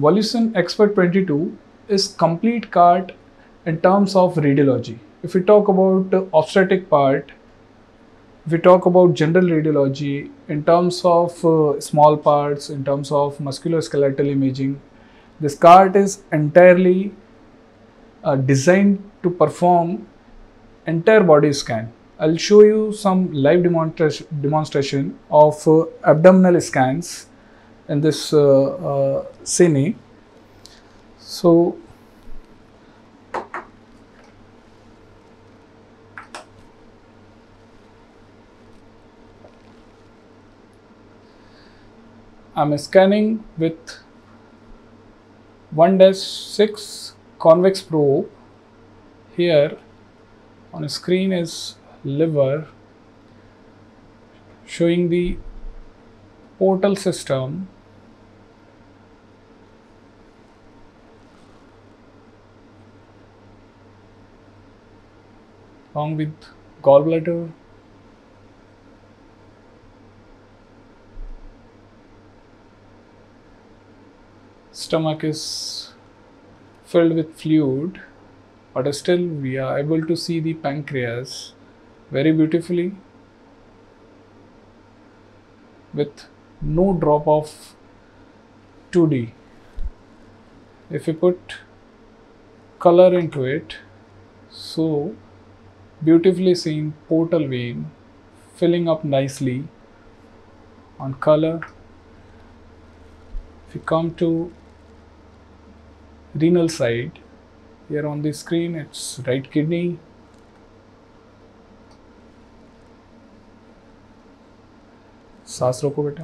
Voluson Expert 22 is complete cart in terms of radiology. If we talk about the obstetric part, we talk about general radiology in terms of uh, small parts, in terms of musculoskeletal imaging, this cart is entirely uh, designed to perform entire body scan. I'll show you some live demonstration, demonstration of uh, abdominal scans in this uh, uh, cine. So, I'm scanning with 1-6 convex probe. Here on screen is liver showing the portal system. Along with gallbladder. Stomach is filled with fluid but still we are able to see the pancreas very beautifully with no drop of 2D. If we put color into it, so beautifully seen portal vein filling up nicely on color. If you come to renal side, here on the screen it's right kidney सांस रोको बेटा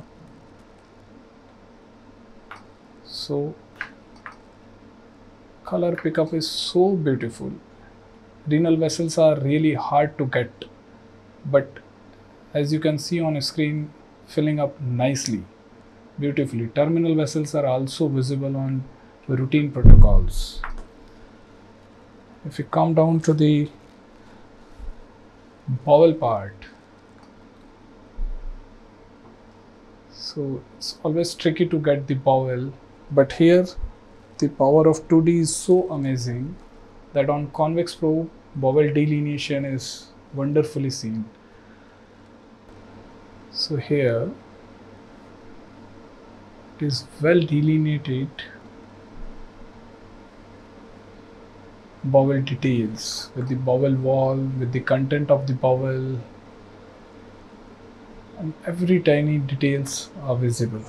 so color pickup is so beautiful. Renal vessels are really hard to get but as you can see on screen filling up nicely beautifully. Terminal vessels are also visible on routine protocols. If we come down to the bowel part so it's always tricky to get the bowel but here the power of 2d is so amazing that on convex probe bowel delineation is wonderfully seen. So here it is well delineated bowel details with the bowel wall with the content of the bowel and every tiny details are visible